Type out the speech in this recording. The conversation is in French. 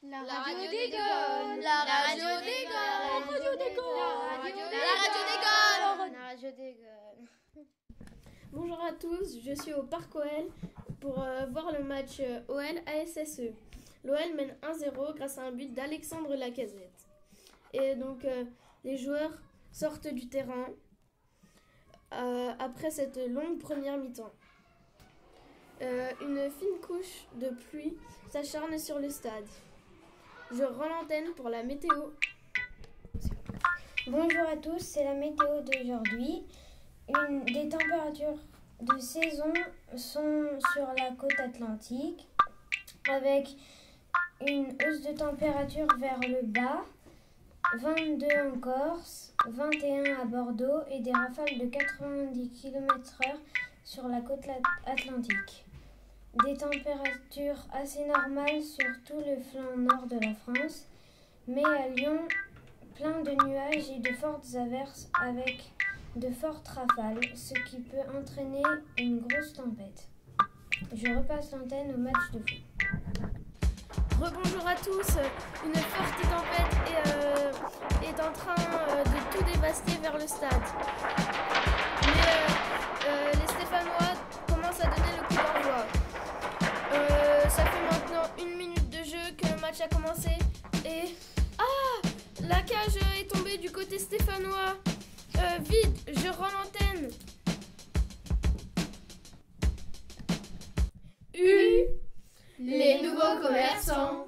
La radio des Gaules La radio des Gaules La radio des Gaules La radio des Gaules La radio des Gaules Bonjour à tous, je suis au Parc OL pour euh, voir le match euh, OL ASSE. L'OL mène 1-0 grâce à un but d'Alexandre Lacazette. Et donc euh, les joueurs sortent du terrain après cette longue première mi-temps. Une fine couche de pluie s'acharne sur le stade. Je rends l'antenne pour la météo. Bonjour à tous, c'est la météo d'aujourd'hui. Des températures de saison sont sur la côte atlantique avec une hausse de température vers le bas, 22 en Corse, 21 à Bordeaux et des rafales de 90 km/h sur la côte atlantique. Des températures assez normales sur tout le flanc nord de la France, mais à Lyon, plein de nuages et de fortes averses avec de fortes rafales, ce qui peut entraîner une grosse tempête. Je repasse l'antenne au match de foot. Rebonjour à tous, une forte tempête est, euh, est en train euh, de tout dévaster vers le stade. Match a commencé et... Ah La cage est tombée du côté stéphanois. Euh, vite, je rends l'antenne. U, les nouveaux commerçants.